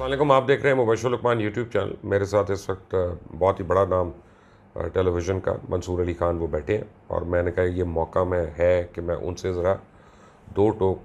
अल्लाम आप देख रहे हैं मुबशर लकमान यूट्यूब चैनल मेरे साथ इस वक्त बहुत ही बड़ा नाम टेलीविज़न का मंसूर अली ख़ान वो बैठे हैं और मैंने कहा, ये मौका में है कि मैं उनसे ज़रा दो टोक